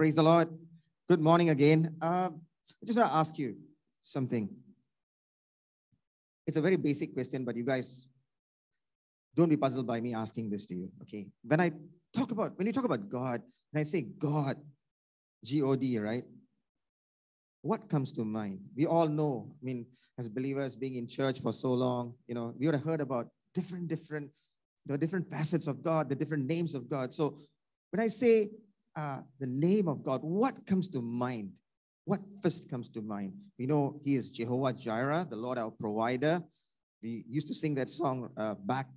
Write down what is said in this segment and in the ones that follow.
Praise the Lord. Good morning again. Uh, I just want to ask you something. It's a very basic question, but you guys don't be puzzled by me asking this to you. Okay. When I talk about, when you talk about God, and I say God, G O D, right? What comes to mind? We all know, I mean, as believers being in church for so long, you know, we would have heard about different, different, the different facets of God, the different names of God. So when I say uh, the name of God, what comes to mind? What first comes to mind? We know He is Jehovah Jireh, the Lord our provider. We used to sing that song uh, back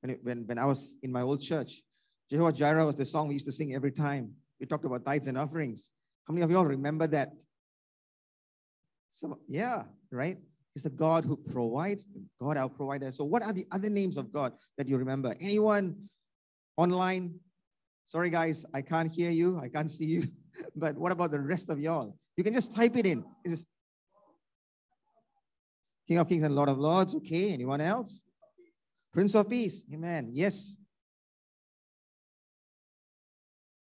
when, it, when, when I was in my old church. Jehovah Jireh was the song we used to sing every time. We talked about tithes and offerings. How many of you all remember that? Some, yeah, right? He's the God who provides, God our provider. So, what are the other names of God that you remember? Anyone online? Sorry, guys, I can't hear you. I can't see you. but what about the rest of y'all? You can just type it in. Just King of Kings and Lord of Lords. Okay. Anyone else? Prince of Peace. Amen. Yes.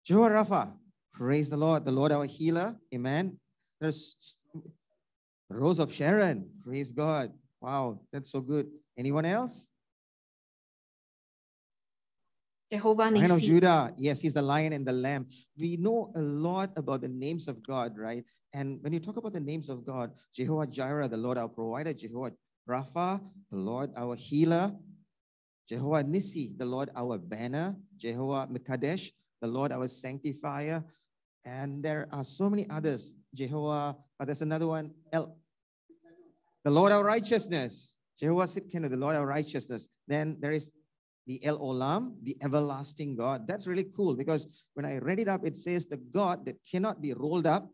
Jehovah Rapha. Praise the Lord. The Lord our healer. Amen. There's Rose of Sharon. Praise God. Wow, that's so good. Anyone else? Jehovah Lion of Judah. Yes, he's the lion and the lamb. We know a lot about the names of God, right? And when you talk about the names of God, Jehovah Jireh, the Lord our provider, Jehovah Rapha, the Lord our healer, Jehovah Nissi, the Lord our banner, Jehovah Mekadesh, the Lord our sanctifier, and there are so many others. Jehovah, but there's another one, El, the Lord our righteousness, Jehovah Tsidkenu, the Lord our righteousness. Then there is the El Olam, the everlasting God. That's really cool because when I read it up, it says the God that cannot be rolled up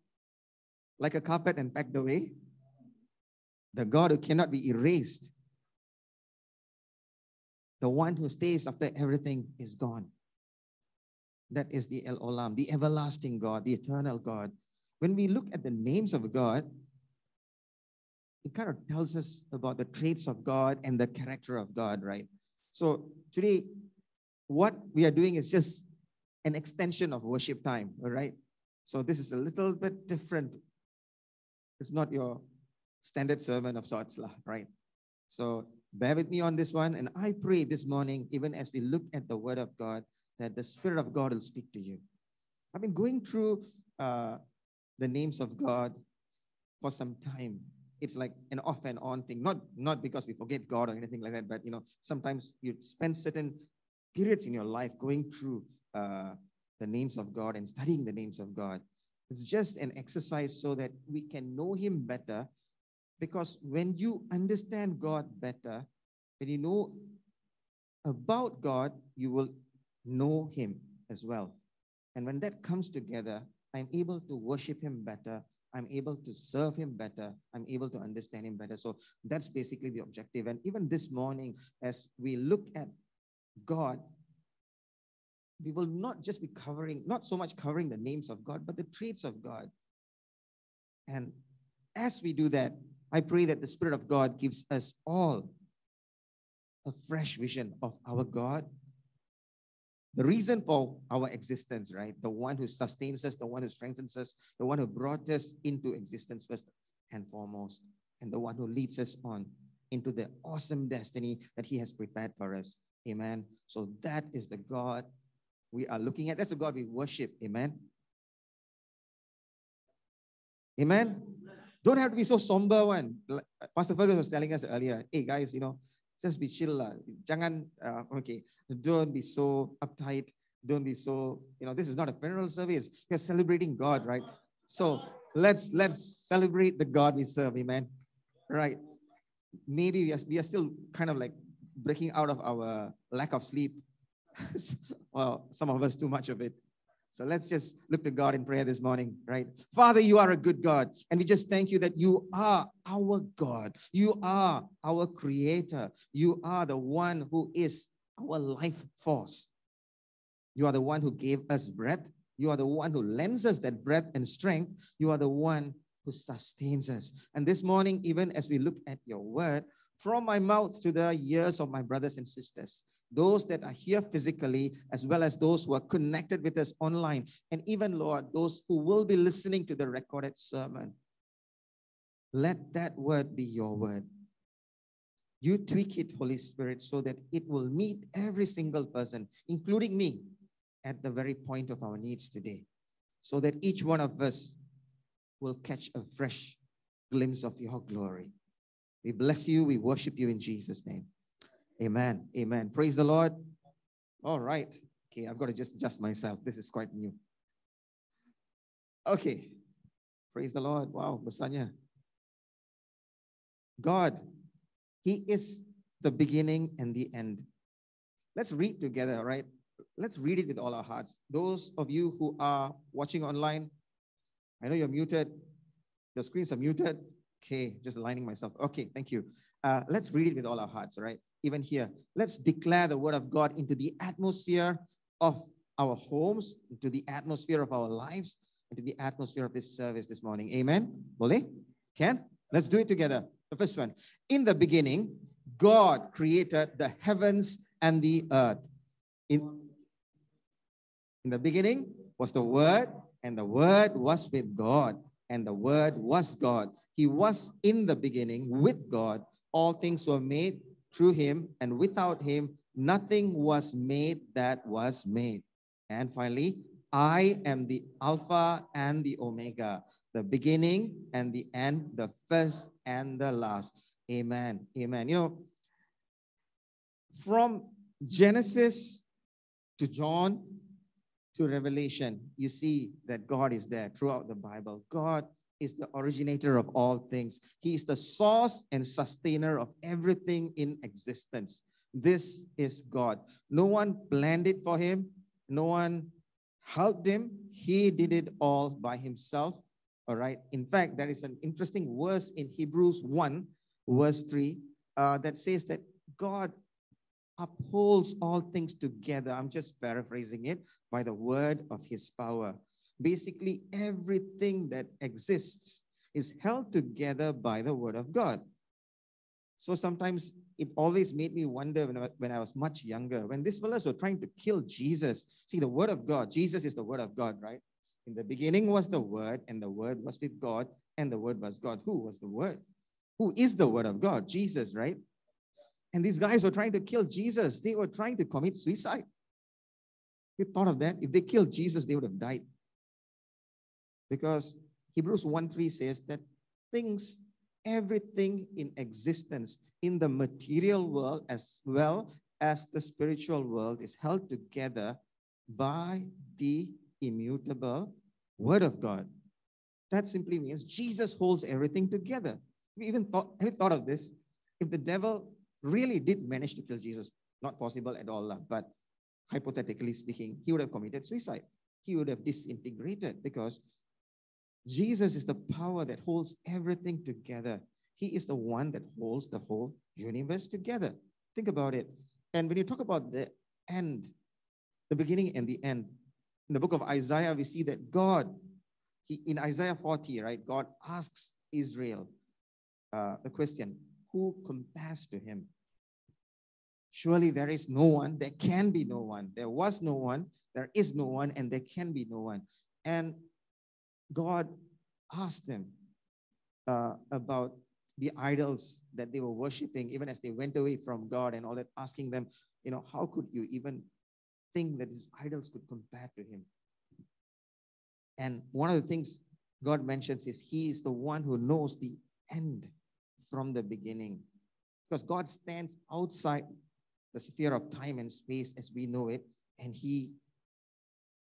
like a carpet and packed away, the God who cannot be erased, the one who stays after everything is gone. That is the El Olam, the everlasting God, the eternal God. When we look at the names of God, it kind of tells us about the traits of God and the character of God, right? So today, what we are doing is just an extension of worship time, all right? So this is a little bit different. It's not your standard sermon of sorts, lah, right? So bear with me on this one. And I pray this morning, even as we look at the word of God, that the Spirit of God will speak to you. I've been going through uh, the names of God for some time. It's like an off and on thing, not, not because we forget God or anything like that, but you know, sometimes you spend certain periods in your life going through uh, the names of God and studying the names of God. It's just an exercise so that we can know Him better. Because when you understand God better, when you know about God, you will know Him as well. And when that comes together, I'm able to worship Him better. I'm able to serve Him better. I'm able to understand Him better. So that's basically the objective. And even this morning, as we look at God, we will not just be covering, not so much covering the names of God, but the traits of God. And as we do that, I pray that the Spirit of God gives us all a fresh vision of our God, the reason for our existence, right? The one who sustains us, the one who strengthens us, the one who brought us into existence first and foremost, and the one who leads us on into the awesome destiny that He has prepared for us. Amen. So that is the God we are looking at. That's the God we worship. Amen. Amen. Don't have to be so somber one. Pastor Fergus was telling us earlier, hey guys, you know, just be chill lah. Jangan, uh, okay, don't be so uptight. Don't be so, you know, this is not a funeral service. We're celebrating God, right? So let's let's celebrate the God we serve, amen. Right. Maybe we are, we are still kind of like breaking out of our lack of sleep. well, some of us too much of it. So let's just look to God in prayer this morning, right? Father, you are a good God. And we just thank you that you are our God. You are our creator. You are the one who is our life force. You are the one who gave us breath. You are the one who lends us that breath and strength. You are the one who sustains us. And this morning, even as we look at your word, from my mouth to the ears of my brothers and sisters, those that are here physically, as well as those who are connected with us online, and even, Lord, those who will be listening to the recorded sermon. Let that word be your word. You tweak it, Holy Spirit, so that it will meet every single person, including me, at the very point of our needs today, so that each one of us will catch a fresh glimpse of your glory. We bless you. We worship you in Jesus' name. Amen. Amen. Praise the Lord. All right. Okay, I've got to just adjust myself. This is quite new. Okay. Praise the Lord. Wow, Basanya. God, He is the beginning and the end. Let's read together, right? Let's read it with all our hearts. Those of you who are watching online, I know you're muted. Your screens are muted. Okay, just aligning myself. Okay, thank you. Uh, let's read it with all our hearts, right? Even here, let's declare the word of God into the atmosphere of our homes, into the atmosphere of our lives, into the atmosphere of this service this morning. Amen. Boleh? Can? Let's do it together. The first one. In the beginning, God created the heavens and the earth. In, in the beginning was the Word, and the Word was with God, and the Word was God. He was in the beginning with God. All things were made through him, and without him, nothing was made that was made. And finally, I am the Alpha and the Omega, the beginning and the end, the first and the last. Amen. Amen. You know, from Genesis to John to Revelation, you see that God is there throughout the Bible. God is the originator of all things. He is the source and sustainer of everything in existence. This is God. No one planned it for him, no one helped him. He did it all by himself. All right. In fact, there is an interesting verse in Hebrews 1, verse 3, uh, that says that God upholds all things together. I'm just paraphrasing it by the word of his power. Basically, everything that exists is held together by the word of God. So sometimes it always made me wonder when I, when I was much younger, when these fellows were trying to kill Jesus. See, the word of God, Jesus is the word of God, right? In the beginning was the word, and the word was with God, and the word was God. Who was the word? Who is the word of God? Jesus, right? And these guys were trying to kill Jesus. They were trying to commit suicide. You thought of that? If they killed Jesus, they would have died. Because Hebrews 1 3 says that things, everything in existence in the material world as well as the spiritual world is held together by the immutable word of God. That simply means Jesus holds everything together. We even thought, have thought of this? If the devil really did manage to kill Jesus, not possible at all, but hypothetically speaking, he would have committed suicide. He would have disintegrated because Jesus is the power that holds everything together. He is the one that holds the whole universe together. Think about it. And when you talk about the end, the beginning and the end, in the book of Isaiah, we see that God, he, in Isaiah 40, right, God asks Israel uh, the question, who compares to him? Surely there is no one, there can be no one. There was no one, there is no one, and there can be no one. And God asked them uh, about the idols that they were worshiping, even as they went away from God and all that, asking them, you know, how could you even think that these idols could compare to Him? And one of the things God mentions is He is the one who knows the end from the beginning. Because God stands outside the sphere of time and space as we know it, and He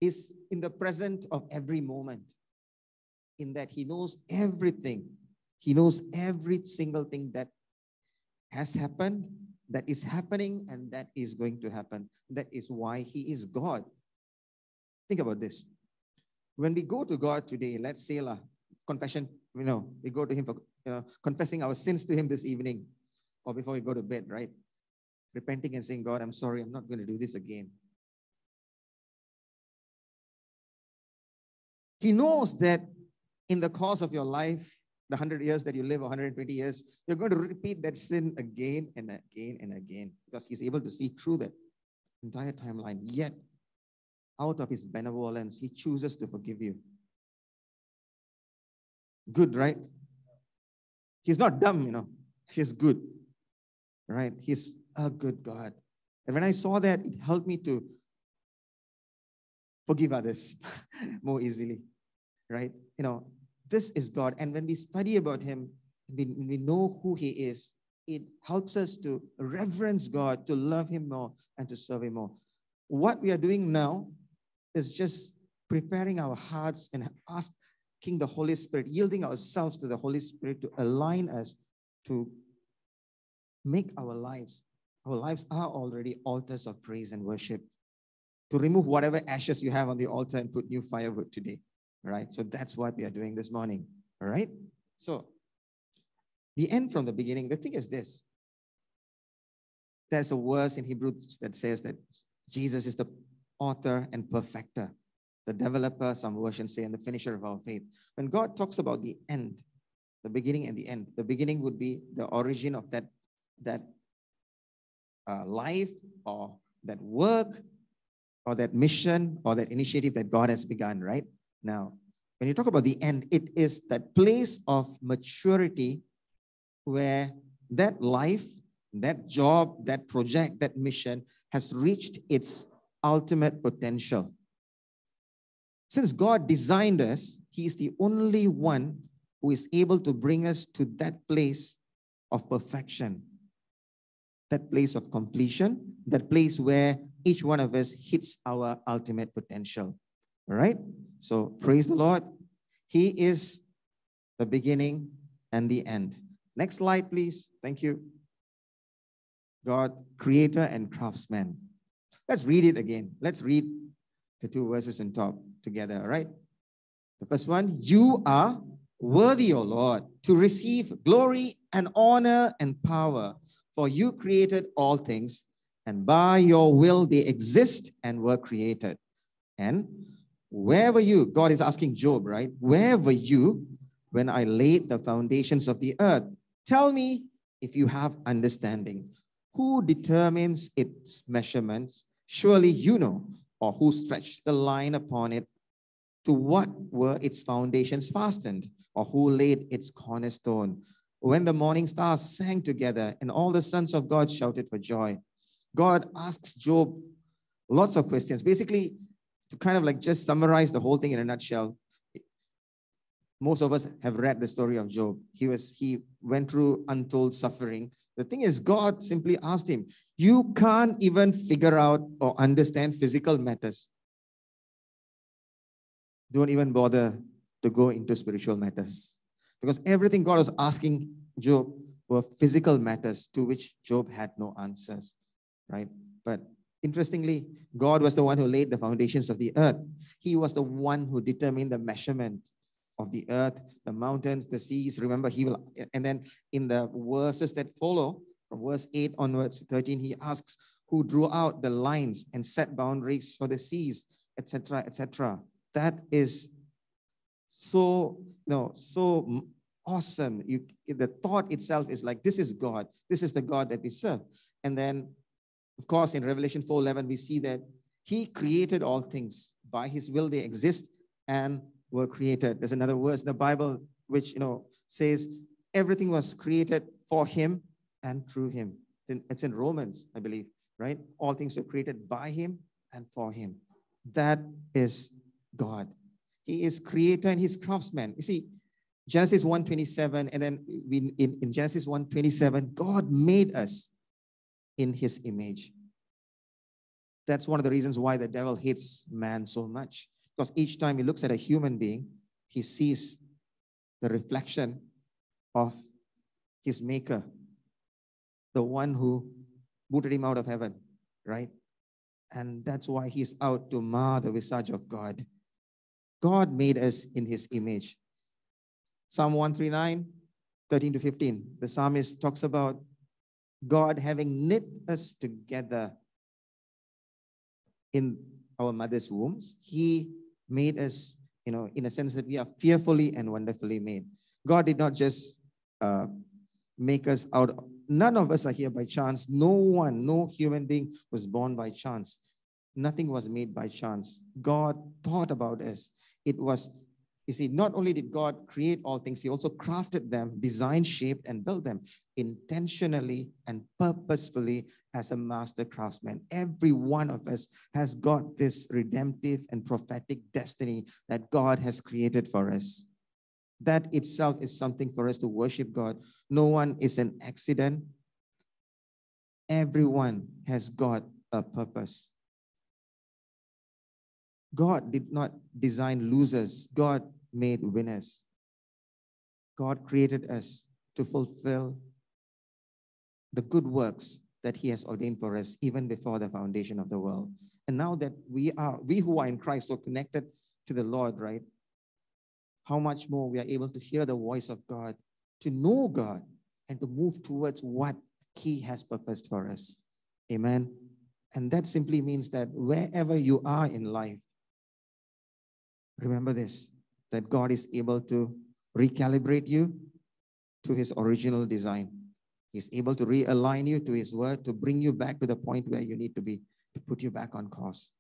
is in the present of every moment in that he knows everything. He knows every single thing that has happened, that is happening, and that is going to happen. That is why he is God. Think about this. When we go to God today, let's say la, confession, you know, we go to him for you know, confessing our sins to him this evening or before we go to bed, right? Repenting and saying, God, I'm sorry, I'm not going to do this again. He knows that in the course of your life, the 100 years that you live, 120 years, you're going to repeat that sin again and again and again because he's able to see through that. entire timeline. Yet, out of his benevolence, he chooses to forgive you. Good, right? He's not dumb, you know. He's good, right? He's a good God. And when I saw that, it helped me to forgive others more easily, right? You know, this is God. And when we study about Him, we, we know who He is, it helps us to reverence God, to love Him more, and to serve Him more. What we are doing now is just preparing our hearts and asking the Holy Spirit, yielding ourselves to the Holy Spirit to align us to make our lives. Our lives are already altars of praise and worship. To remove whatever ashes you have on the altar and put new firewood today. Right? So that's what we are doing this morning. All right? So the end from the beginning, the thing is this. There's a verse in Hebrews that says that Jesus is the author and perfecter, the developer, some versions say, and the finisher of our faith. When God talks about the end, the beginning and the end, the beginning would be the origin of that, that uh, life or that work or that mission or that initiative that God has begun, right? Now, when you talk about the end, it is that place of maturity where that life, that job, that project, that mission has reached its ultimate potential. Since God designed us, He is the only one who is able to bring us to that place of perfection, that place of completion, that place where each one of us hits our ultimate potential. All right? So praise the Lord. He is the beginning and the end. Next slide, please. Thank you. God, creator and craftsman. Let's read it again. Let's read the two verses on top together, all right? The first one, you are worthy, O Lord, to receive glory and honor and power, for you created all things, and by your will they exist and were created. And where were you? God is asking Job, right? Where were you when I laid the foundations of the earth? Tell me if you have understanding. Who determines its measurements? Surely you know, or who stretched the line upon it. To what were its foundations fastened, or who laid its cornerstone? When the morning stars sang together and all the sons of God shouted for joy, God asks Job lots of questions. Basically, to kind of like just summarize the whole thing in a nutshell, most of us have read the story of Job. He was he went through untold suffering. The thing is, God simply asked him, You can't even figure out or understand physical matters. Don't even bother to go into spiritual matters. Because everything God was asking Job were physical matters to which Job had no answers. Right? But interestingly, God was the one who laid the foundations of the earth. He was the one who determined the measurement of the earth, the mountains, the seas. Remember, he will, and then in the verses that follow, from verse 8 onwards, to 13, he asks, Who drew out the lines and set boundaries for the seas, etc., etc. That is so, you know, so awesome. You, the thought itself is like, this is God. This is the God that we serve. And then, of course, in Revelation 4:11, we see that He created all things. By His will they exist, and were created. There's another verse in the Bible which you know says everything was created for him and through him. It's in Romans, I believe, right? All things were created by him and for him. That is God. He is creator and he's craftsman. You see, Genesis 1:27, and then we, in, in Genesis 1:27, God made us in his image. That's one of the reasons why the devil hates man so much. Because each time he looks at a human being, he sees the reflection of his maker, the one who booted him out of heaven, right? And that's why he's out to mar the visage of God. God made us in his image. Psalm 139, 13 to 15, the psalmist talks about God having knit us together in our mother's wombs. He made us, you know, in a sense that we are fearfully and wonderfully made. God did not just uh, make us out none of us are here by chance. No one, no human being was born by chance. Nothing was made by chance. God thought about us. It was, you see, not only did God create all things, He also crafted them, designed, shaped, and built them intentionally and purposefully as a master craftsman. Every one of us has got this redemptive and prophetic destiny that God has created for us. That itself is something for us to worship God. No one is an accident. Everyone has got a purpose. God did not design losers, God made winners. God created us to fulfill the good works that He has ordained for us even before the foundation of the world. And now that we are, we who are in Christ, are connected to the Lord, right? How much more we are able to hear the voice of God, to know God, and to move towards what He has purposed for us. Amen. And that simply means that wherever you are in life, Remember this that God is able to recalibrate you to his original design. He's able to realign you to his word, to bring you back to the point where you need to be, to put you back on course.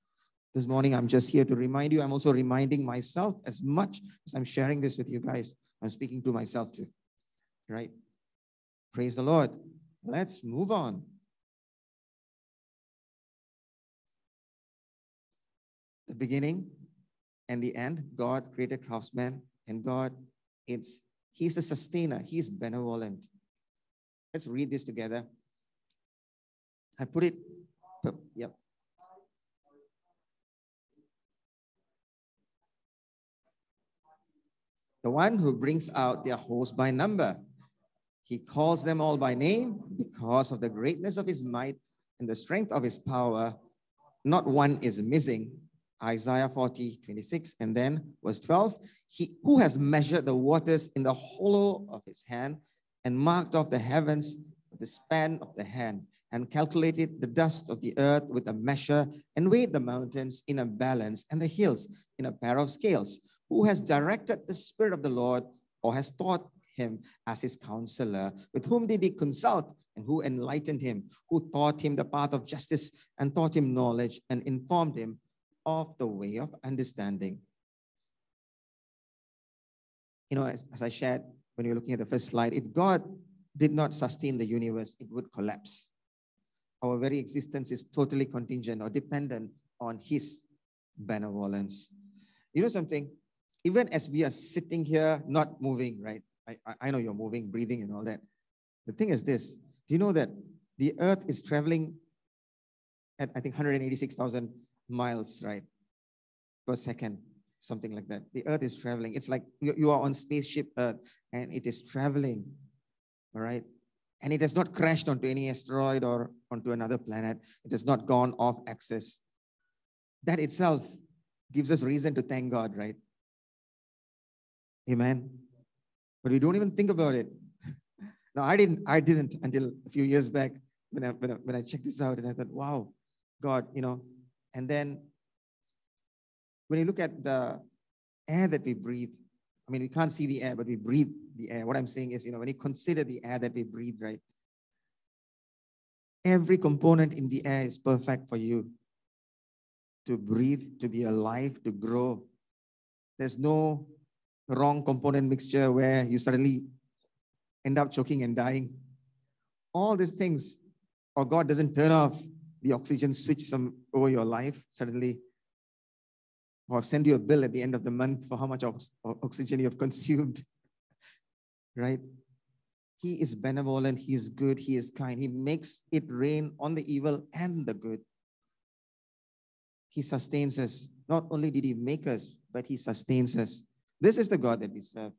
This morning, I'm just here to remind you. I'm also reminding myself as much as I'm sharing this with you guys. I'm speaking to myself too, right? Praise the Lord. Let's move on. The beginning and the end, God created craftsman, and God, it's He's the sustainer, He's benevolent. Let's read this together. I put it, yep. The one who brings out their host by number. He calls them all by name because of the greatness of his might and the strength of his power. Not one is missing. Isaiah 40, 26, and then verse 12. He who has measured the waters in the hollow of his hand and marked off the heavens with the span of the hand and calculated the dust of the earth with a measure and weighed the mountains in a balance and the hills in a pair of scales. Who has directed the Spirit of the Lord or has taught him as his counselor? With whom did he consult and who enlightened him? Who taught him the path of justice and taught him knowledge and informed him of the way of understanding. You know, as, as I shared when you were looking at the first slide, if God did not sustain the universe, it would collapse. Our very existence is totally contingent or dependent on His benevolence. You know something? Even as we are sitting here, not moving, right? I, I know you're moving, breathing, and all that. The thing is this do you know that the earth is traveling at, I think, 186,000 miles, right, per second, something like that. The Earth is traveling. It's like you, you are on spaceship Earth and it is traveling, all right? And it has not crashed onto any asteroid or onto another planet. It has not gone off axis. That itself gives us reason to thank God, right? Amen. But we don't even think about it. no, I didn't. I didn't until a few years back when I, when I, when I checked this out, and I thought, wow, God, you know, and then when you look at the air that we breathe, I mean, we can't see the air, but we breathe the air. What I'm saying is, you know, when you consider the air that we breathe, right? Every component in the air is perfect for you to breathe, to be alive, to grow. There's no wrong component mixture where you suddenly end up choking and dying. All these things, or God doesn't turn off the oxygen switch some over your life suddenly, or send you a bill at the end of the month for how much oxygen you have consumed, right? He is benevolent, He is good, He is kind. He makes it rain on the evil and the good. He sustains us. Not only did He make us, but He sustains us. This is the God that we serve.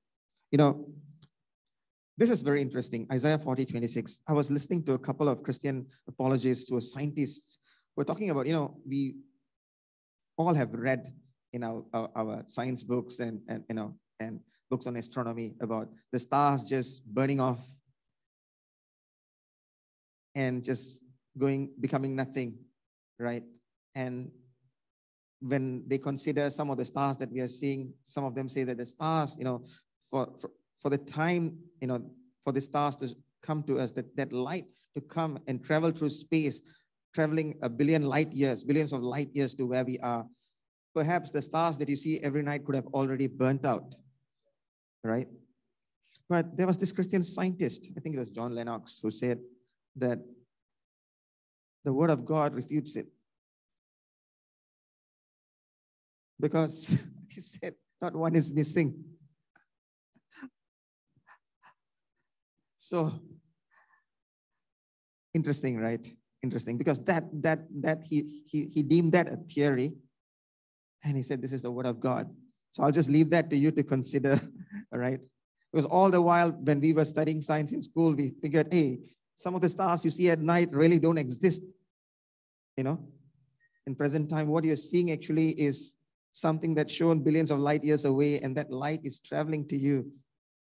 You know, this is very interesting. Isaiah 40, 26. I was listening to a couple of Christian apologists are scientists who are talking about, you know, we all have read in our, our, our science books and, and, you know, and books on astronomy about the stars just burning off and just going, becoming nothing, right? And when they consider some of the stars that we are seeing, some of them say that the stars, you know, for, for for the time, you know, for the stars to come to us, that, that light to come and travel through space, traveling a billion light years, billions of light years to where we are. Perhaps the stars that you see every night could have already burnt out, right? But there was this Christian scientist, I think it was John Lennox, who said that the word of God refutes it. Because he said, not one is missing. So interesting, right? Interesting. Because that that that he he he deemed that a theory. And he said, This is the word of God. So I'll just leave that to you to consider, all right? Because all the while when we were studying science in school, we figured, hey, some of the stars you see at night really don't exist. You know, in present time, what you're seeing actually is something that's shown billions of light years away, and that light is traveling to you.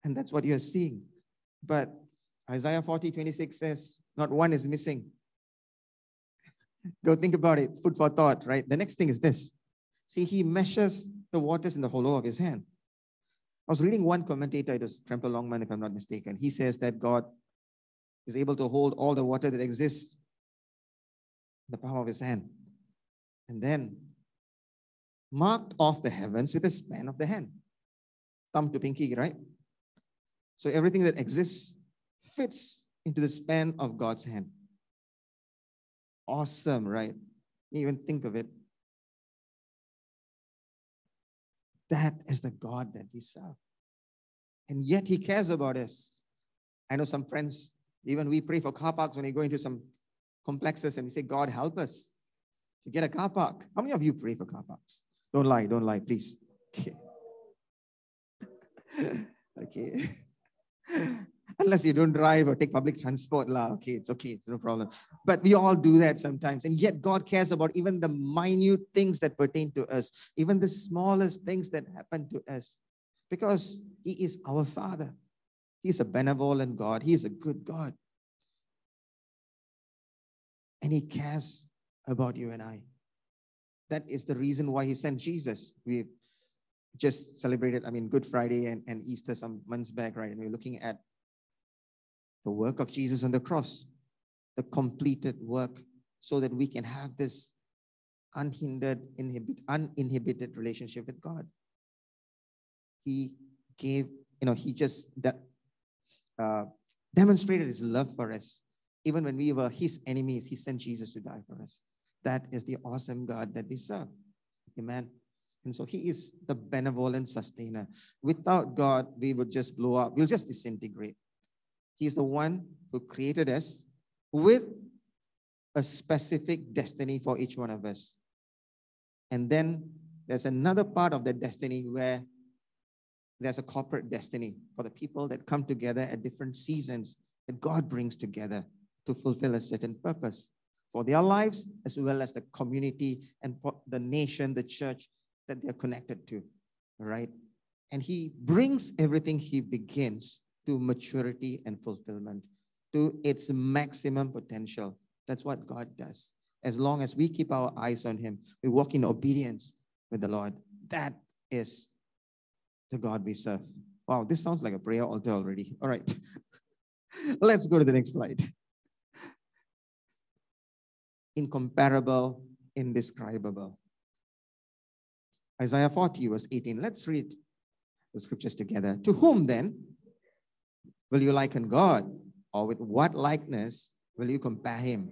And that's what you're seeing. But Isaiah 40, 26 says, not one is missing. Go think about it. Food for thought, right? The next thing is this. See, he measures the waters in the hollow of his hand. I was reading one commentator, it was Tremper Longman, if I'm not mistaken. He says that God is able to hold all the water that exists in the palm of his hand. And then marked off the heavens with a span of the hand. Thumb to pinky, right? So everything that exists fits into the span of God's hand. Awesome, right? Even think of it. That is the God that we serve. And yet he cares about us. I know some friends, even we pray for car parks when we go into some complexes and we say, God, help us to get a car park. How many of you pray for car parks? Don't lie, don't lie, please. Okay. okay. Unless you don't drive or take public transport, lah. Okay, it's okay, it's no problem. But we all do that sometimes. And yet God cares about even the minute things that pertain to us, even the smallest things that happen to us. Because He is our Father. He's a benevolent God. He is a good God. And He cares about you and I. That is the reason why He sent Jesus. We've just celebrated, I mean, Good Friday and, and Easter some months back, right? And we're looking at the work of Jesus on the cross, the completed work, so that we can have this unhindered, inhibit, uninhibited relationship with God. He gave, you know, he just that, uh, demonstrated his love for us. Even when we were his enemies, he sent Jesus to die for us. That is the awesome God that we serve. Amen. And so he is the benevolent sustainer. Without God, we would just blow up. We'll just disintegrate. He's the one who created us with a specific destiny for each one of us. And then there's another part of the destiny where there's a corporate destiny for the people that come together at different seasons that God brings together to fulfill a certain purpose for their lives as well as the community and the nation, the church that they're connected to. Right? And he brings everything he begins to maturity and fulfillment, to its maximum potential. That's what God does. As long as we keep our eyes on Him, we walk in obedience with the Lord. That is the God we serve. Wow, this sounds like a prayer altar already. All right. Let's go to the next slide. Incomparable, indescribable. Isaiah 40, verse 18. Let's read the scriptures together. To whom then will you liken God? Or with what likeness will you compare him?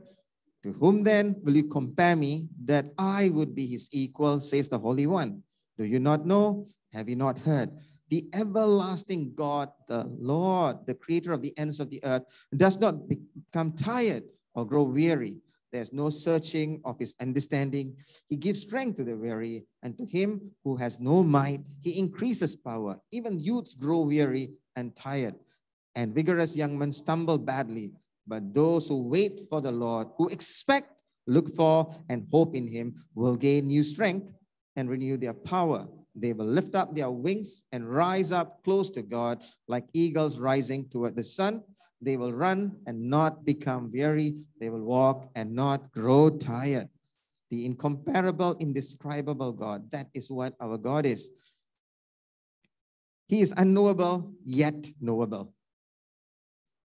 To whom then will you compare me that I would be his equal, says the Holy One? Do you not know? Have you not heard? The everlasting God, the Lord, the creator of the ends of the earth, does not become tired or grow weary. There's no searching of his understanding. He gives strength to the weary, and to him who has no might, he increases power. Even youths grow weary and tired and vigorous young men stumble badly. But those who wait for the Lord, who expect, look for, and hope in him, will gain new strength and renew their power. They will lift up their wings and rise up close to God like eagles rising toward the sun. They will run and not become weary. They will walk and not grow tired. The incomparable, indescribable God. That is what our God is. He is unknowable, yet knowable.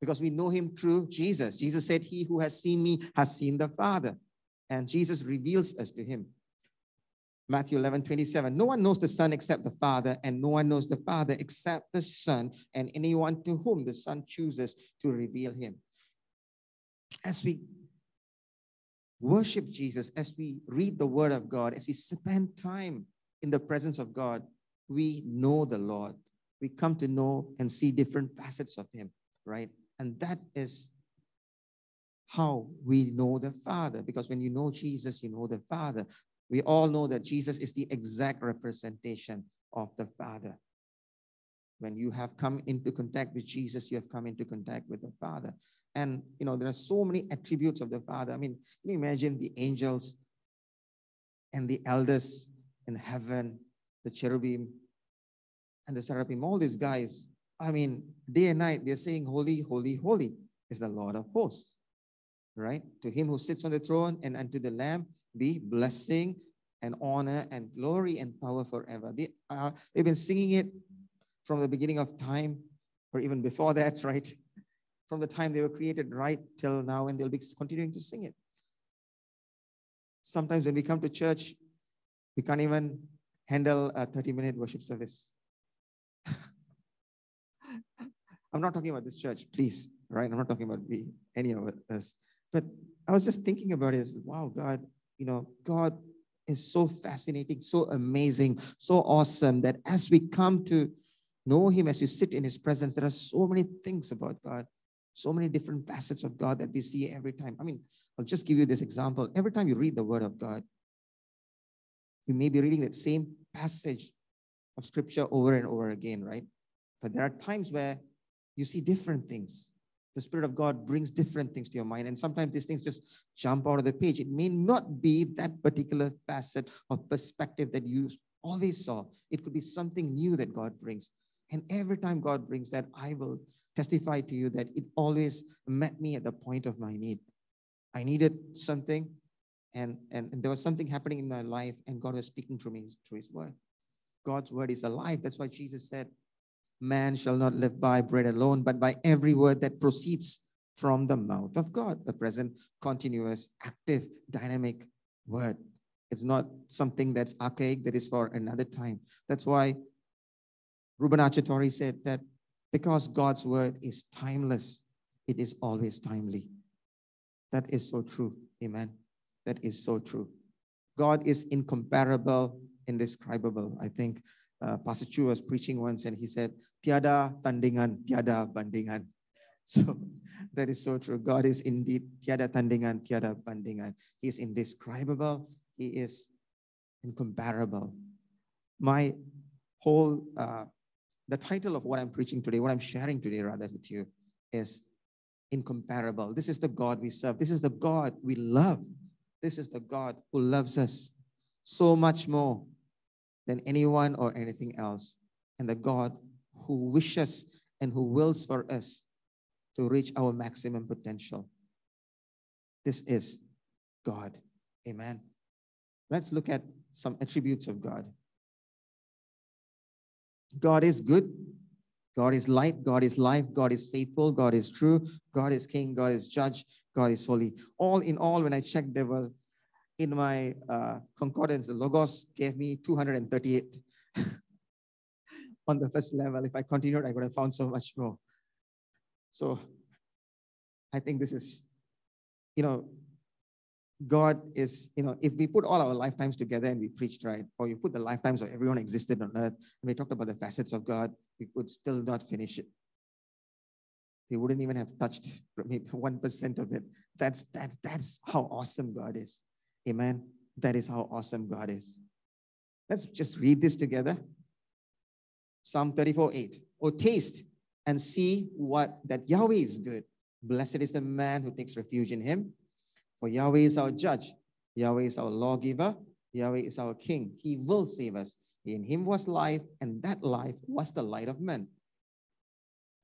Because we know him through Jesus. Jesus said, He who has seen me has seen the Father. And Jesus reveals us to him. Matthew 11, 27. No one knows the Son except the Father, and no one knows the Father except the Son, and anyone to whom the Son chooses to reveal him. As we worship Jesus, as we read the Word of God, as we spend time in the presence of God, we know the Lord. We come to know and see different facets of Him, right? And that is how we know the Father. Because when you know Jesus, you know the Father. We all know that Jesus is the exact representation of the Father. When you have come into contact with Jesus, you have come into contact with the Father. And, you know, there are so many attributes of the Father. I mean, can you imagine the angels and the elders in heaven, the cherubim and the seraphim, all these guys, I mean, day and night, they're saying, Holy, holy, holy is the Lord of hosts, right? To him who sits on the throne and unto the Lamb be blessing and honor and glory and power forever. They, uh, they've been singing it from the beginning of time, or even before that, right? From the time they were created right till now, and they'll be continuing to sing it. Sometimes when we come to church, we can't even handle a 30 minute worship service. I'm not talking about this church, please, right? I'm not talking about me, any of us. But I was just thinking about it. Wow, God, you know, God is so fascinating, so amazing, so awesome that as we come to know Him, as you sit in His presence, there are so many things about God, so many different facets of God that we see every time. I mean, I'll just give you this example. Every time you read the Word of God, you may be reading that same passage of Scripture over and over again, right? But there are times where you see different things. The Spirit of God brings different things to your mind. And sometimes these things just jump out of the page. It may not be that particular facet or perspective that you always saw. It could be something new that God brings. And every time God brings that, I will testify to you that it always met me at the point of my need. I needed something, and, and, and there was something happening in my life, and God was speaking through me through His word. God's word is alive. That's why Jesus said, Man shall not live by bread alone, but by every word that proceeds from the mouth of God. The present, continuous, active, dynamic word. It's not something that's archaic, that is for another time. That's why Ruben Achatori said that because God's word is timeless, it is always timely. That is so true. Amen. That is so true. God is incomparable, indescribable. I think uh, Pastor Chu was preaching once and he said, Tiada tandingan, tiada bandingan. So that is so true. God is indeed tiada tandingan, tiada bandingan. He is indescribable. He is incomparable. My whole, uh, the title of what I'm preaching today, what I'm sharing today rather with you is incomparable. This is the God we serve. This is the God we love. This is the God who loves us so much more than anyone or anything else, and the God who wishes and who wills for us to reach our maximum potential. This is God. Amen. Let's look at some attributes of God. God is good. God is light. God is life. God is faithful. God is true. God is king. God is judge. God is holy. All in all, when I checked, there was in my uh, concordance, the Logos gave me 238 on the first level. If I continued, I would have found so much more. So I think this is, you know, God is, you know, if we put all our lifetimes together and we preached, right, or you put the lifetimes of everyone existed on earth, and we talked about the facets of God, we could still not finish it. We wouldn't even have touched maybe 1% of it. That's, that's, that's how awesome God is. Amen. That is how awesome God is. Let's just read this together. Psalm 34 8. Oh, taste and see what that Yahweh is good. Blessed is the man who takes refuge in him. For Yahweh is our judge, Yahweh is our lawgiver, Yahweh is our king. He will save us. In him was life, and that life was the light of men.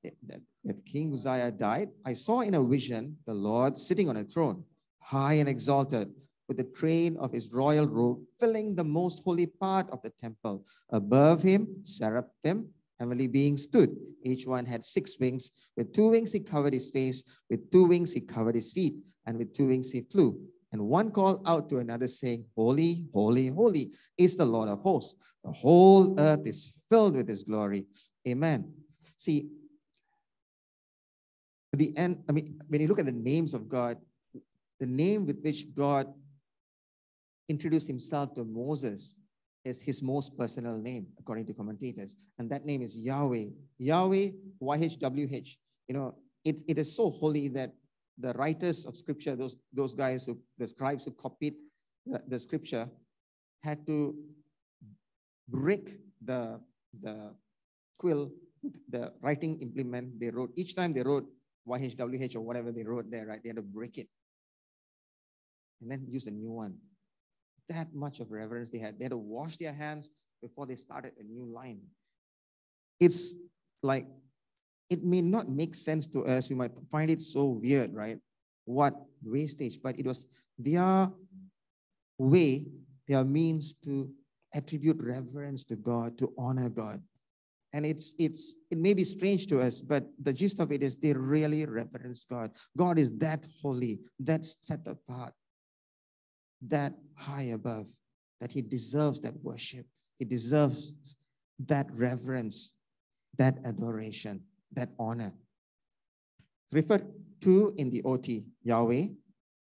That King Uzziah died, I saw in a vision the Lord sitting on a throne, high and exalted with the train of his royal robe filling the most holy part of the temple. Above him, seraphim, heavenly beings stood. Each one had six wings. With two wings he covered his face, with two wings he covered his feet, and with two wings he flew. And one called out to another, saying, Holy, holy, holy is the Lord of hosts. The whole earth is filled with his glory. Amen. See, the end, I mean, when you look at the names of God, the name with which God introduced himself to Moses is his most personal name, according to commentators. And that name is Yahweh. Yahweh, YHWH. You know, it, it is so holy that the writers of scripture, those, those guys who, the scribes who copied the, the scripture, had to break the, the quill, the writing implement they wrote. Each time they wrote YHWH or whatever they wrote there, right? They had to break it and then use a new one. That much of reverence they had. They had to wash their hands before they started a new line. It's like, it may not make sense to us. We might find it so weird, right? What wastage, but it was their way, their means to attribute reverence to God, to honor God. And it's it's it may be strange to us, but the gist of it is they really reverence God. God is that holy, that set apart, that high above, that He deserves that worship. He deserves that reverence, that adoration, that honor. Referred to in the OT, Yahweh,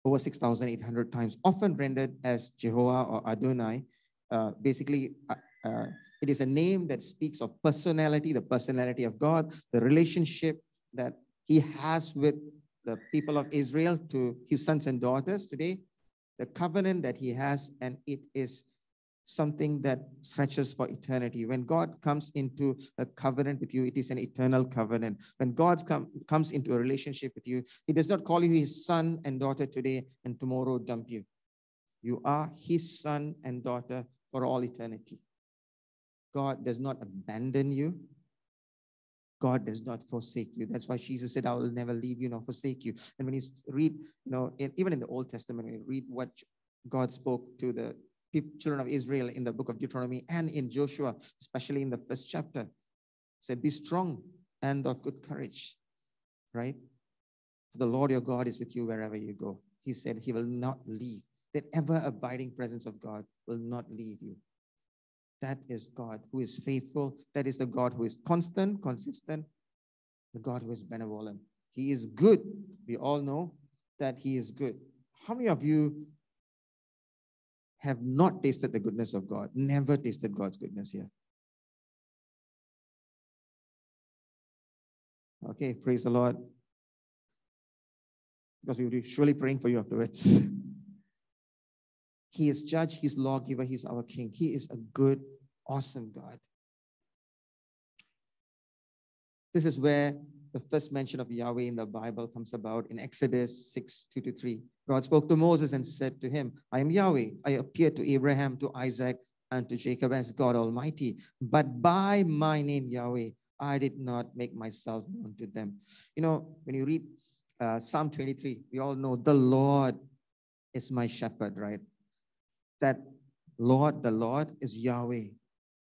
over 6,800 times, often rendered as Jehovah or Adonai. Uh, basically, uh, uh, it is a name that speaks of personality, the personality of God, the relationship that he has with the people of Israel to his sons and daughters today, the covenant that he has, and it is something that stretches for eternity. When God comes into a covenant with you, it is an eternal covenant. When God com- comes into a relationship with you, he does not call you his son and daughter today and tomorrow dump you. You are his son and daughter for all eternity. God does not abandon you. God does not forsake you. That's why Jesus said, I will never leave you nor forsake you. And when you read, you know, even in the Old Testament, when you read what God spoke to the children of Israel in the book of Deuteronomy and in Joshua, especially in the first chapter, said, Be strong and of good courage, right? For the Lord your God is with you wherever you go. He said, He will not leave. That ever abiding presence of God will not leave you. That is God who is faithful. That is the God who is constant, consistent, the God who is benevolent. He is good. We all know that He is good. How many of you have not tasted the goodness of God? Never tasted God's goodness here. Okay, praise the Lord. Because we will be surely praying for you afterwards. He is judge, He's lawgiver, He's our King. He is a good, awesome God. This is where the first mention of Yahweh in the Bible comes about in Exodus 6 2 to 3. God spoke to Moses and said to him, I am Yahweh. I appeared to Abraham, to Isaac, and to Jacob as God Almighty. But by my name, Yahweh, I did not make myself known to them. You know, when you read uh, Psalm 23, we all know the Lord is my shepherd, right? That Lord, the Lord is Yahweh.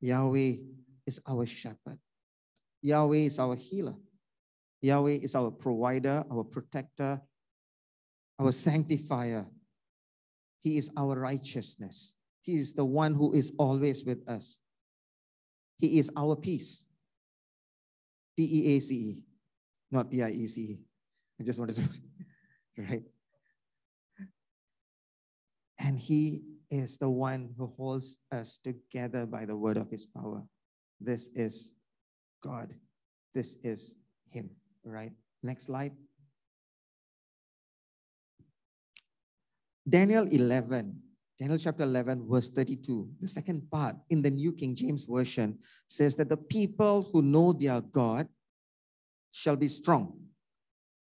Yahweh is our shepherd. Yahweh is our healer. Yahweh is our provider, our protector, our sanctifier. He is our righteousness. He is the one who is always with us. He is our peace. P E A C E, not P I E C E. I just wanted to, right? And He is the one who holds us together by the word of his power. This is God. This is him, right? Next slide. Daniel 11, Daniel chapter 11, verse 32, the second part in the New King James Version says that the people who know their God shall be strong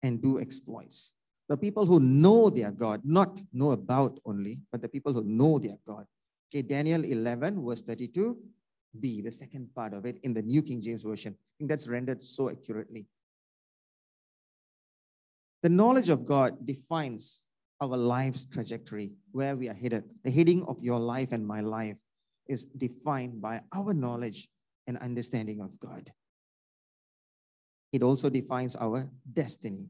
and do exploits the people who know their God, not know about only, but the people who know their God. Okay, Daniel 11, verse 32, B, the second part of it in the New King James Version. I think that's rendered so accurately. The knowledge of God defines our life's trajectory, where we are headed. The heading of your life and my life is defined by our knowledge and understanding of God. it also defines our destiny.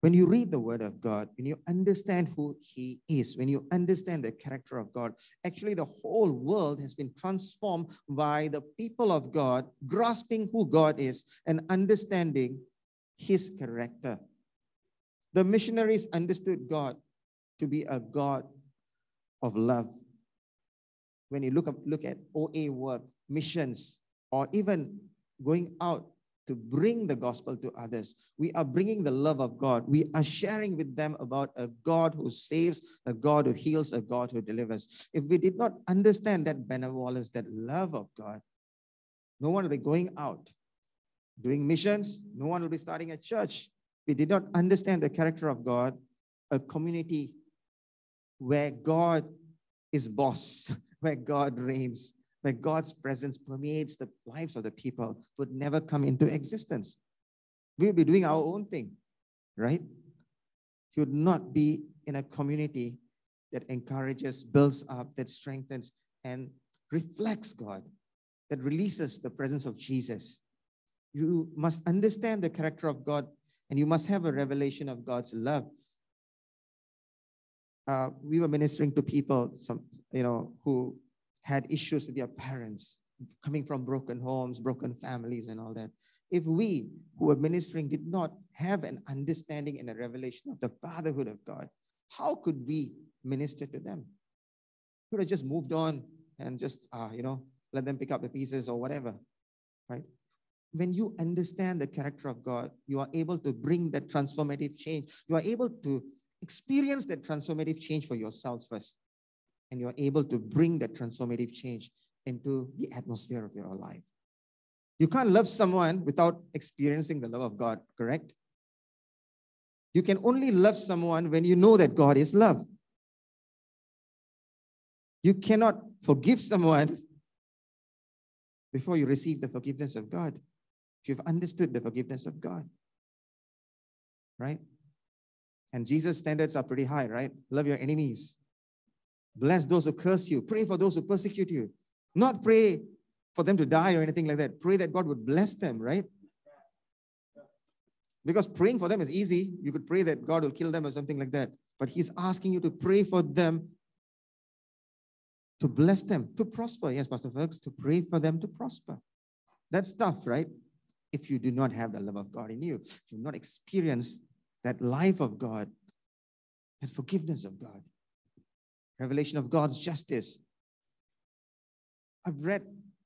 When you read the word of God, when you understand who he is, when you understand the character of God, actually the whole world has been transformed by the people of God grasping who God is and understanding his character. The missionaries understood God to be a God of love. When you look, up, look at OA work, missions, or even going out to bring the gospel to others. We are bringing the love of God. We are sharing with them about a God who saves, a God who heals, a God who delivers. If we did not understand that benevolence, that love of God, no one will be going out doing missions. No one will be starting a church. We did not understand the character of God, a community where God is boss, where God reigns, where God's presence permeates the lives of the people would never come into existence. We would be doing our own thing, right? You would not be in a community that encourages, builds up, that strengthens, and reflects God, that releases the presence of Jesus. You must understand the character of God and you must have a revelation of God's love. Uh, we were ministering to people, some you know, who had issues with their parents, coming from broken homes, broken families, and all that. If we who were ministering did not have an understanding and a revelation of the fatherhood of God, how could we minister to them? Could have just moved on and just, uh, you know, let them pick up the pieces or whatever, right? When you understand the character of God, you are able to bring that transformative change. You are able to experience that transformative change for yourselves first and you're able to bring that transformative change into the atmosphere of your life. You can't love someone without experiencing the love of God, correct? You can only love someone when you know that God is love. You cannot forgive someone before you receive the forgiveness of God. If you've understood the forgiveness of God, right? And Jesus' standards are pretty high, right? Love your enemies. Bless those who curse you. Pray for those who persecute you. Not pray for them to die or anything like that. Pray that God would bless them, right? Because praying for them is easy. You could pray that God will kill them or something like that. But He's asking you to pray for them, to bless them, to prosper. Yes, Pastor Felix, to pray for them to prosper. That's tough, right? If you do not have the love of God in you, if you do not experience that life of God, that forgiveness of God revelation of God's justice. I've read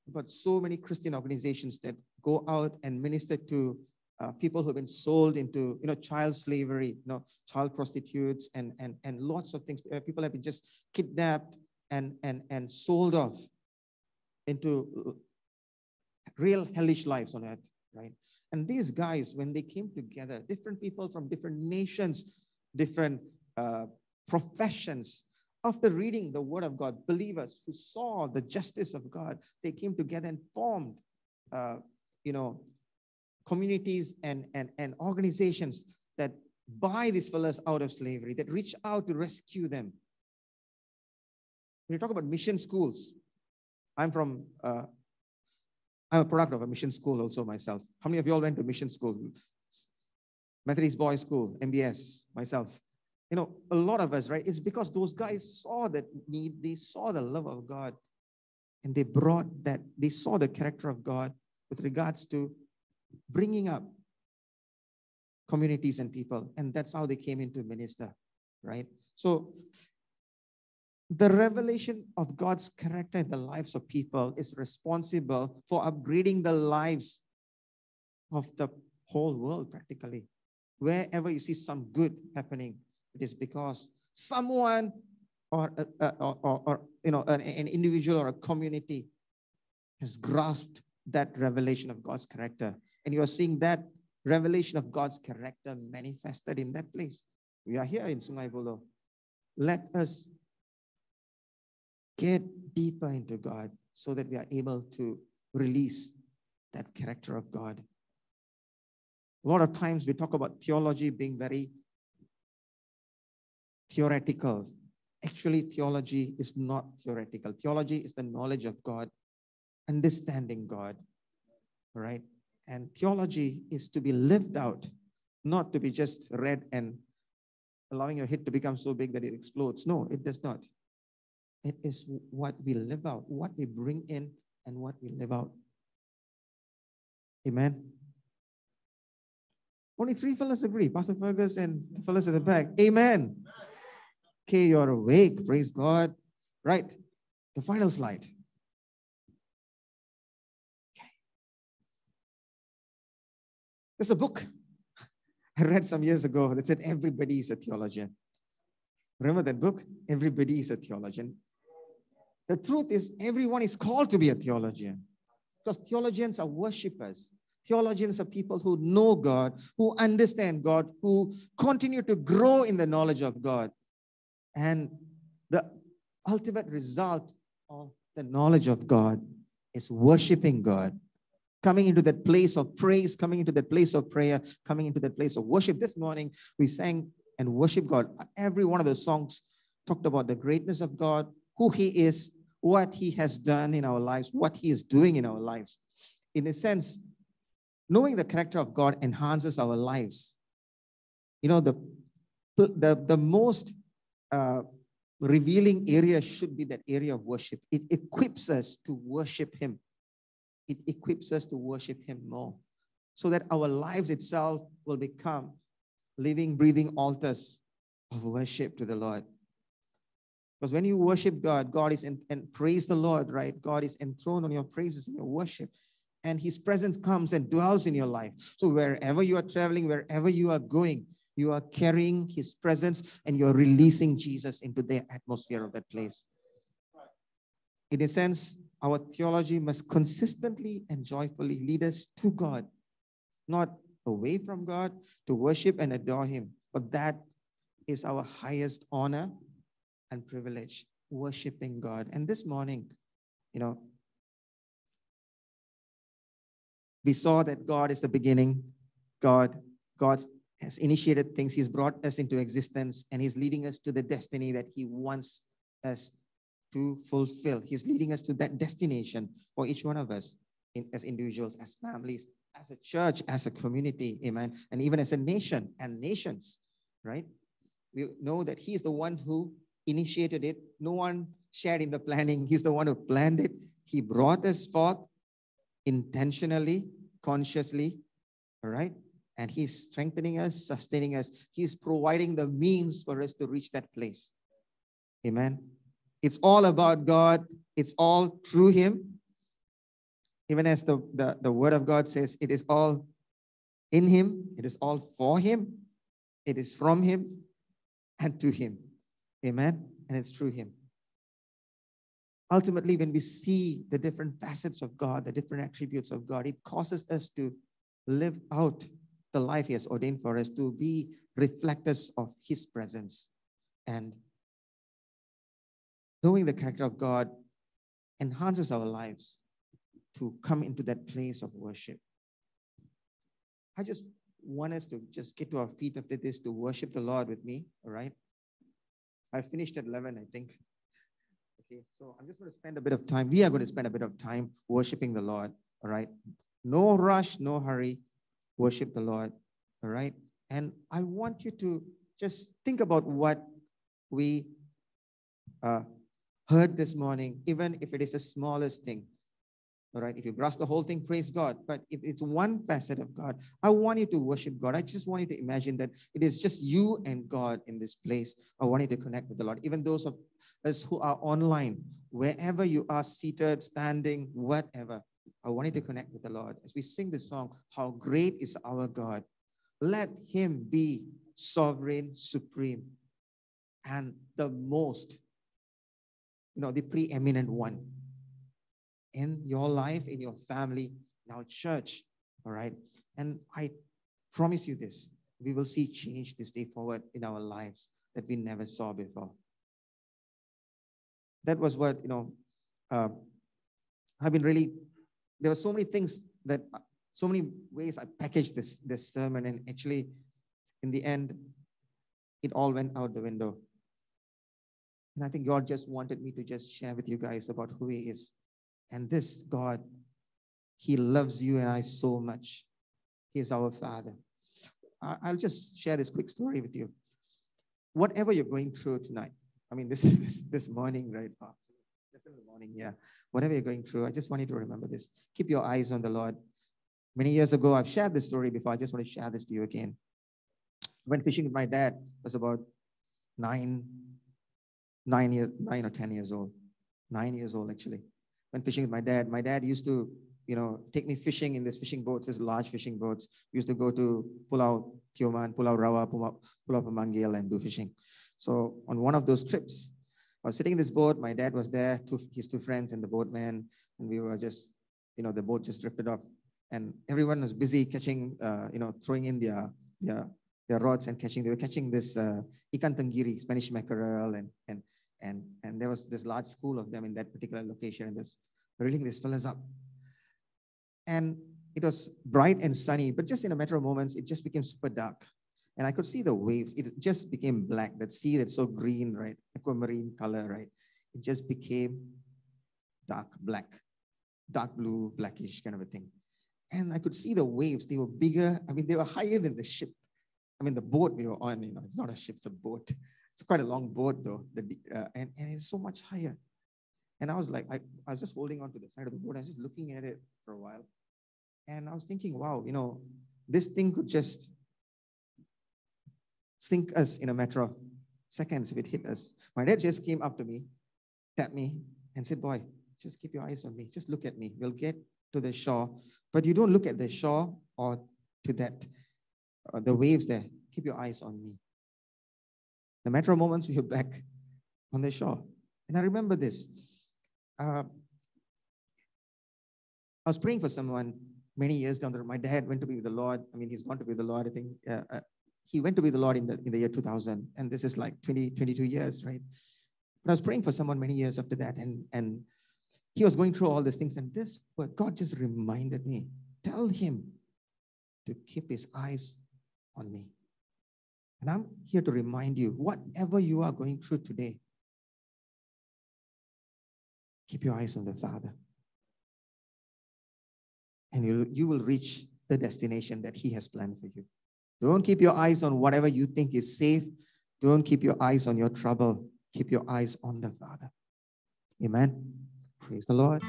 about so many Christian organizations that go out and minister to uh, people who have been sold into, you know, child slavery, you know, child prostitutes, and and and lots of things. Uh, people have been just kidnapped and and and sold off into real hellish lives on earth, right? And these guys, when they came together, different people from different nations, different uh, professions, after reading the word of God, believers who saw the justice of God, they came together and formed, uh, you know, communities and, and, and organizations that buy these fellows out of slavery, that reach out to rescue them. When you talk about mission schools, I'm from, uh, I'm a product of a mission school also myself. How many of you all went to mission school? Methodist Boys School, MBS, myself you know, a lot of us, right? It's because those guys saw that need, they saw the love of God, and they brought that, they saw the character of God with regards to bringing up communities and people. And that's how they came into minister, right? So the revelation of God's character in the lives of people is responsible for upgrading the lives of the whole world practically. Wherever you see some good happening, it is because someone or, uh, or, or, or, you know, an, an individual or a community has grasped that revelation of God's character. And you are seeing that revelation of God's character manifested in that place. We are here in Sungai Buloh. Let us get deeper into God so that we are able to release that character of God. A lot of times we talk about theology being very theoretical. Actually, theology is not theoretical. Theology is the knowledge of God, understanding God, right? And theology is to be lived out, not to be just read and allowing your head to become so big that it explodes. No, it does not. It is what we live out, what we bring in, and what we live out. Amen. Only three fellows agree Pastor Fergus and the fellows at the back. Amen. Okay, you're awake. Praise God. Right. The final slide. Okay. There's a book I read some years ago that said everybody is a theologian. Remember that book? Everybody is a theologian. The truth is, everyone is called to be a theologian because theologians are worshippers. Theologians are people who know God, who understand God, who continue to grow in the knowledge of God. And the ultimate result of the knowledge of God is worshiping God, coming into that place of praise, coming into that place of prayer, coming into that place of worship. This morning, we sang and worship God. Every one of the songs talked about the greatness of God, who He is, what He has done in our lives, what He is doing in our lives. In a sense, knowing the character of God enhances our lives. You know, the, the, the most uh, revealing area should be that area of worship. It equips us to worship Him. It equips us to worship Him more so that our lives itself will become living, breathing altars of worship to the Lord. Because when you worship God, God is in, and praise the Lord, right? God is enthroned on your praises and your worship. And his presence comes and dwells in your life. So wherever you are traveling, wherever you are going, you are carrying his presence and you're releasing Jesus into the atmosphere of that place. In a sense, our theology must consistently and joyfully lead us to God, not away from God to worship and adore him. But that is our highest honor and privilege, worshiping God. And this morning, you know, we saw that God is the beginning. God, God has initiated things. He's brought us into existence and he's leading us to the destiny that he wants us to fulfill. He's leading us to that destination for each one of us in, as individuals, as families, as a church, as a community, amen, and even as a nation and nations, right? We know that He is the one who initiated it. No one shared in the planning. He's the one who planned it. He brought us forth intentionally, consciously, all right? And He's strengthening us, sustaining us. He's providing the means for us to reach that place. Amen. It's all about God. It's all through Him. Even as the, the, the Word of God says, it is all in Him, it is all for Him, it is from Him and to Him. Amen. And it's through Him. Ultimately, when we see the different facets of God, the different attributes of God, it causes us to live out the life He has ordained for us, to be reflectors of His presence. And knowing the character of God enhances our lives to come into that place of worship. I just want us to just get to our feet after this to worship the Lord with me, all right? I finished at 11, I think. Okay, so I'm just going to spend a bit of time. We are going to spend a bit of time worshiping the Lord, all right? No rush, no hurry. Worship the Lord, all right? And I want you to just think about what we uh, heard this morning, even if it is the smallest thing. All right. If you grasp the whole thing, praise God. But if it's one facet of God, I want you to worship God. I just want you to imagine that it is just you and God in this place. I want you to connect with the Lord. Even those of us who are online, wherever you are seated, standing, whatever, I want you to connect with the Lord. As we sing this song, How Great is Our God. Let Him be sovereign, supreme, and the most, you know, the preeminent one in your life, in your family, in our church. All right. And I promise you this we will see change this day forward in our lives that we never saw before. That was what, you know, uh, I've been really, there were so many things that, uh, so many ways I packaged this, this sermon. And actually, in the end, it all went out the window. And I think God just wanted me to just share with you guys about who He is. And this God, He loves you and I so much. He is our Father. I'll just share this quick story with you. Whatever you're going through tonight, I mean, this this, this morning, right? now, in the morning. Yeah. Whatever you're going through, I just want you to remember this. Keep your eyes on the Lord. Many years ago, I've shared this story before. I just want to share this to you again. I went fishing with my dad. It was about nine, nine, years, nine or 10 years old. Nine years old, actually. Went fishing with my dad. My dad used to, you know, take me fishing in these fishing boats, these large fishing boats. We used to go to Pulau Tioman, Pulau Rawa, Pulau Pemanggil, and do fishing. So on one of those trips, I was sitting in this boat. My dad was there, two, his two friends and the boatman, and we were just, you know, the boat just drifted off, and everyone was busy catching, uh, you know, throwing in their their their rods and catching. They were catching this uh, ikan tenggiri, Spanish mackerel, and and and and there was this large school of them in that particular location, and this reeling these fellas up. And it was bright and sunny, but just in a matter of moments, it just became super dark. And I could see the waves. It just became black. That sea that's so green, right? Aquamarine color, right? It just became dark black, dark blue, blackish kind of a thing. And I could see the waves. They were bigger. I mean, they were higher than the ship. I mean, the boat we were on, you know, it's not a ship, it's a boat. It's quite a long boat, though. The, uh, and, and it's so much higher. And I was like, I, I was just holding on to the side of the boat. I was just looking at it for a while. And I was thinking, wow, you know, this thing could just sink us in a matter of seconds if it hit us. My dad just came up to me, tapped me, and said, Boy, just keep your eyes on me. Just look at me. We'll get to the shore. But you don't look at the shore or to that, uh, the waves there. Keep your eyes on me. A matter of moments, we were back on the shore. And I remember this. Uh, I was praying for someone many years down the road. My dad went to be with the Lord. I mean, he's gone to be with the Lord, I think. Uh, he went to be the Lord in the, in the year 2000. And this is like 20, 22 years, right? But I was praying for someone many years after that. And, and he was going through all these things. And this, but God just reminded me tell him to keep his eyes on me. And I'm here to remind you whatever you are going through today, keep your eyes on the Father. And you, you will reach the destination that He has planned for you. Don't keep your eyes on whatever you think is safe. Don't keep your eyes on your trouble. Keep your eyes on the Father. Amen. Praise the Lord.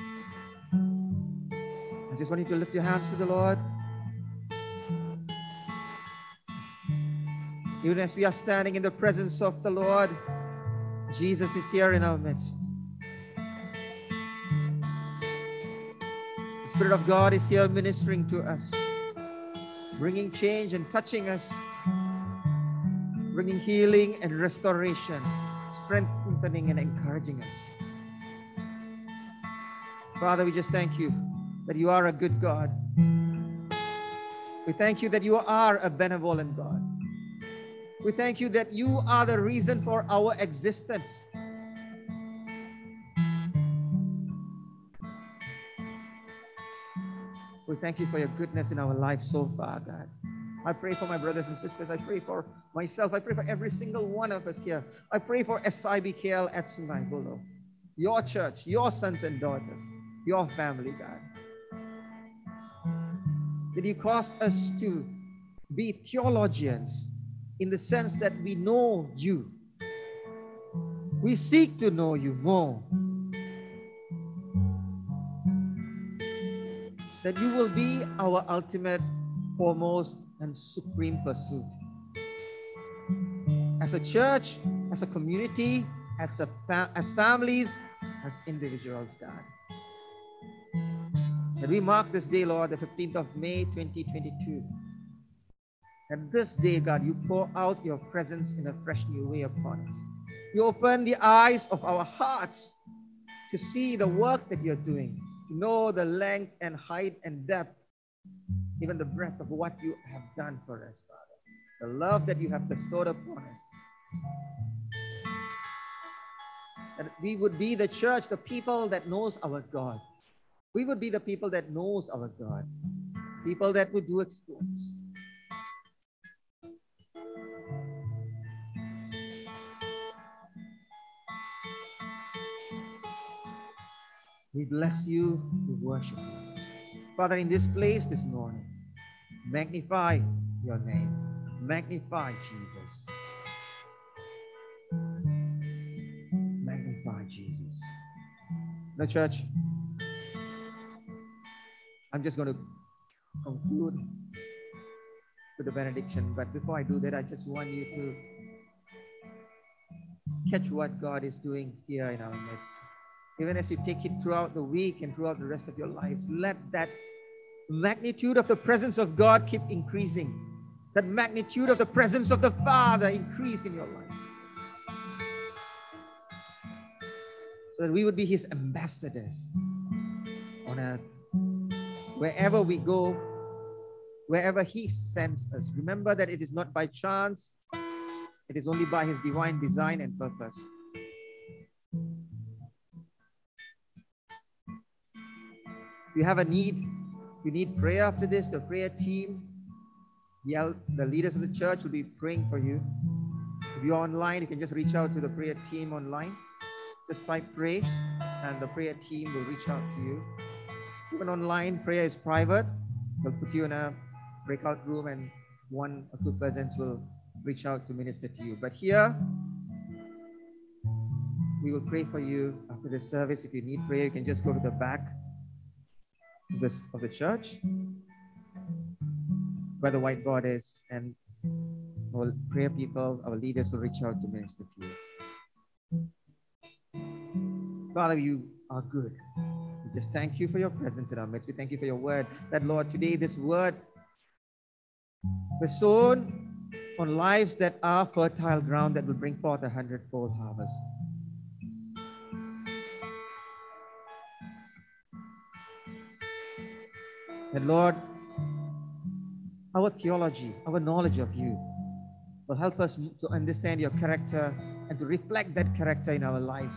I just want you to lift your hands to the Lord. Even as we are standing in the presence of the Lord, Jesus is here in our midst. The Spirit of God is here ministering to us, bringing change and touching us, bringing healing and restoration, strengthening and encouraging us. Father, we just thank you that you are a good God. We thank you that you are a benevolent God. We thank you that you are the reason for our existence. We thank you for your goodness in our life so far, God. I pray for my brothers and sisters. I pray for myself. I pray for every single one of us here. I pray for SIBKL at Sungai your church, your sons and daughters, your family, God. That you cause us to be theologians in the sense that we know you. We seek to know you more. That you will be our ultimate, foremost, and supreme pursuit. As a church, as a community, as, a fa- as families, as individuals, God. That we mark this day, Lord, the 15th of May 2022. And this day, God, you pour out your presence in a fresh new way upon us. You open the eyes of our hearts to see the work that you're doing, to know the length and height and depth, even the breadth of what you have done for us, Father. The love that you have bestowed upon us. That we would be the church, the people that knows our God. We would be the people that knows our God. People that would do exploits. We bless you. We worship you. Father, in this place this morning, magnify your name. Magnify Jesus. Magnify Jesus. Now, church, I'm just going to conclude with the benediction. But before I do that, I just want you to catch what God is doing here in our midst. Even as you take it throughout the week and throughout the rest of your lives, let that magnitude of the presence of God keep increasing. That magnitude of the presence of the Father increase in your life. So that we would be His ambassadors on earth. Wherever we go, wherever He sends us, remember that it is not by chance, it is only by His divine design and purpose. You have a need, you need prayer after this, the prayer team, the, the leaders of the church will be praying for you. If you're online, you can just reach out to the prayer team online. Just type pray, and the prayer team will reach out to you. Even online, prayer is private. They'll put you in a breakout room, and one or two persons will reach out to minister to you. But here, we will pray for you after the service. If you need prayer, you can just go to the back the, of the church where the whiteboard is, and our prayer people, our leaders will reach out to minister to you. Father, you are good. We just thank you for your presence in our midst. We thank you for your word. That, Lord, today this word was sown on lives that are fertile ground that will bring forth a hundredfold harvest. And Lord, our theology, our knowledge of you will help us to understand your character and to reflect that character in our lives,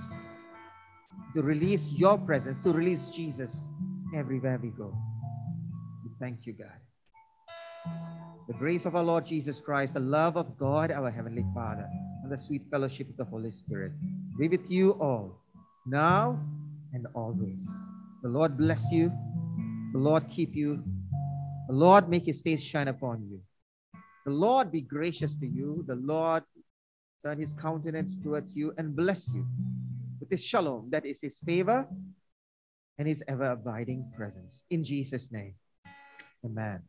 to release your presence, to release Jesus everywhere we go. We thank you, God. The grace of our Lord Jesus Christ, the love of God, our Heavenly Father, and the sweet fellowship of the Holy Spirit be with you all, now and always. The Lord bless you. The Lord keep you. The Lord make his face shine upon you. The Lord be gracious to you. The Lord turn his countenance towards you and bless you with his shalom, that is his favor and his ever abiding presence. In Jesus' name, amen.